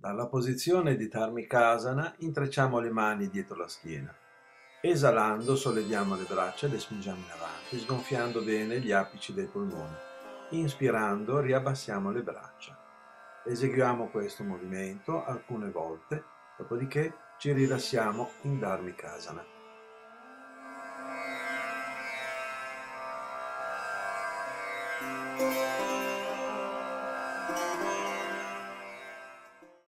Dalla posizione di Dharmikasana intrecciamo le mani dietro la schiena. Esalando solleviamo le braccia e le spingiamo in avanti, sgonfiando bene gli apici dei polmoni. Inspirando riabbassiamo le braccia. Eseguiamo questo movimento alcune volte, dopodiché ci rilassiamo in Dharmikasana. thank